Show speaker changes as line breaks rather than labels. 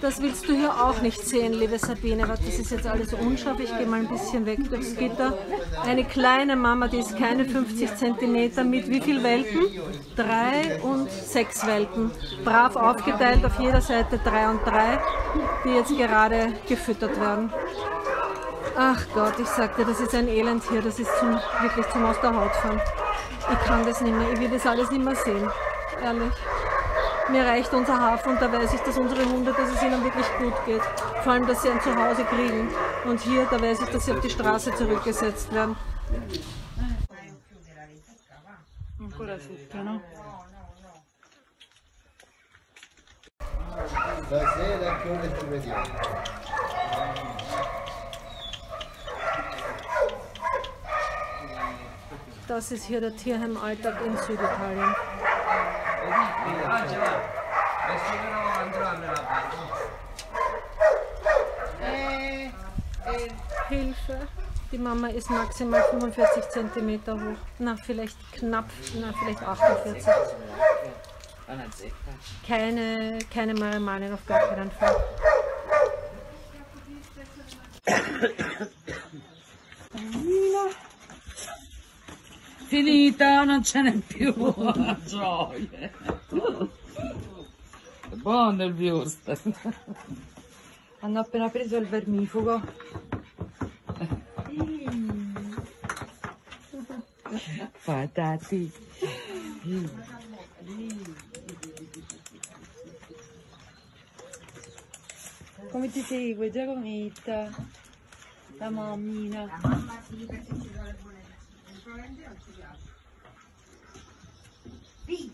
Das willst du hier auch nicht sehen, liebe Sabine. Warte, das ist jetzt alles unscharf. Ich gehe mal ein bisschen weg durchs Gitter. Eine kleine Mama, die ist keine 50 cm mit wie viel Welpen? Drei und sechs Welpen. Brav aufgeteilt auf jeder Seite drei und drei, die jetzt gerade gefüttert werden. Ach Gott, ich sagte, das ist ein Elend hier. Das ist zum, wirklich zum aus der Haut fahren. Ich kann das nicht mehr. Ich will das alles nicht mehr sehen. Ehrlich. Mir reicht unser Hafen und da weiß ich, dass unsere Hunde, dass es ihnen wirklich gut geht. Vor allem, dass sie ein Zuhause kriegen. Und hier, da weiß ich, dass sie auf die Straße zurückgesetzt werden. Das ist hier der Tierheimalltag in Süditalien. Hilfe. Die Mama ist maximal 45 cm hoch. Na, vielleicht knapp, na, vielleicht 48. Keine, keine Marimanen auf gar keinen Fall.
Finita, non ce n'è più. Gioia. È buono il wurstel.
Hanno appena preso il vermifugo.
Patati.
Come ti segue Giacometta? La mammina. Freunde und ja. Wie?